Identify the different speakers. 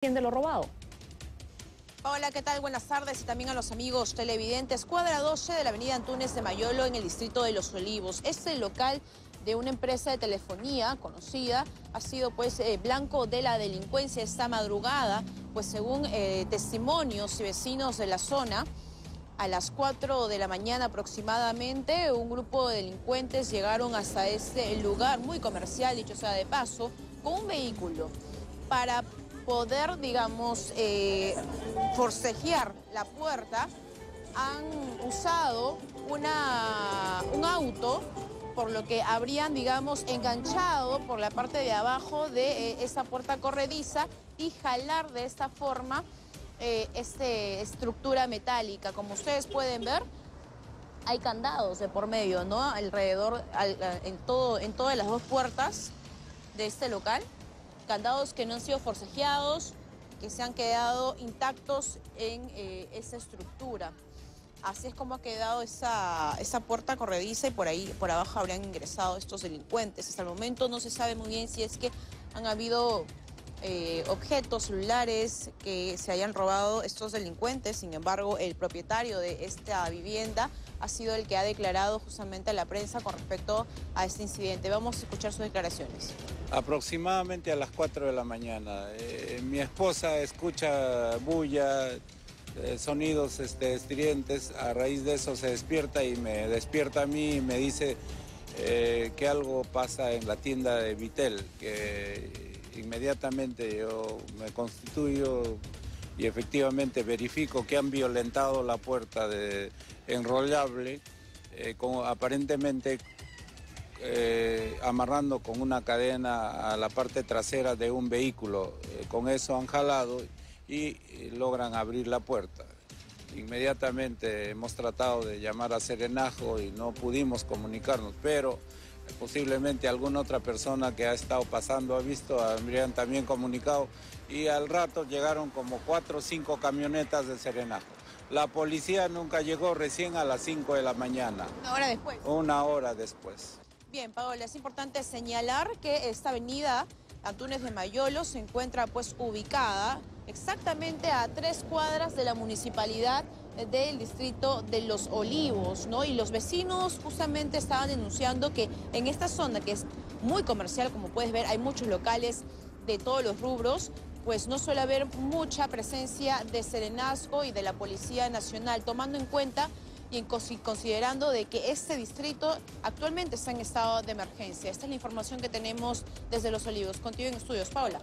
Speaker 1: de lo robado.
Speaker 2: Hola, ¿qué tal? Buenas tardes y también a los amigos televidentes. Cuadra 12 de la avenida Antunes de Mayolo en el distrito de Los Olivos. Este local de una empresa de telefonía conocida ha sido pues eh, blanco de la delincuencia esta madrugada, pues según eh, testimonios y vecinos de la zona, a las 4 de la mañana aproximadamente, un grupo de delincuentes llegaron hasta este lugar muy comercial, dicho sea de paso, con un vehículo para poder, digamos, eh, forcejear la puerta, han usado una, un auto, por lo que habrían, digamos, enganchado por la parte de abajo de eh, esa puerta corrediza y jalar de esta forma eh, esta estructura metálica. Como ustedes pueden ver, hay candados de por medio, ¿no? Alrededor, en, todo, en todas las dos puertas de este local candados que no han sido forcejeados, que se han quedado intactos en eh, esa estructura. Así es como ha quedado esa, esa puerta corrediza y por ahí, por abajo habrían ingresado estos delincuentes. Hasta el momento no se sabe muy bien si es que han habido eh, objetos celulares que se hayan robado estos delincuentes. Sin embargo, el propietario de esta vivienda ha sido el que ha declarado justamente a la prensa con respecto a este incidente. Vamos a escuchar sus declaraciones.
Speaker 3: Aproximadamente a las 4 de la mañana. Eh, mi esposa escucha bulla, eh, sonidos este, estridentes, a raíz de eso se despierta y me despierta a mí y me dice que algo pasa en la tienda de Vitel, que inmediatamente yo me constituyo y efectivamente verifico que han violentado la puerta de enrollable, aparentemente eh, amarrando con una cadena a la parte trasera de un vehículo. Eh, con eso han jalado y eh, logran abrir la puerta. Inmediatamente hemos tratado de llamar a Serenajo y no pudimos comunicarnos, pero posiblemente alguna otra persona que ha estado pasando ha visto, habrían también comunicado y al rato llegaron como cuatro o cinco camionetas de Serenajo. La policía nunca llegó recién a las 5 de la mañana.
Speaker 2: Una hora después.
Speaker 3: Una hora después.
Speaker 2: Bien, Paola, es importante señalar que esta avenida Antunes de Mayolo se encuentra pues ubicada exactamente a tres cuadras de la municipalidad del distrito de Los Olivos, ¿no? Y los vecinos justamente estaban denunciando que en esta zona, que es muy comercial, como puedes ver, hay muchos locales de todos los rubros, pues no suele haber mucha presencia de Serenazgo y de la Policía Nacional, tomando en cuenta y considerando de que este distrito actualmente está en estado de emergencia. Esta es la información que tenemos desde Los Olivos. Contigo en estudios, Paula.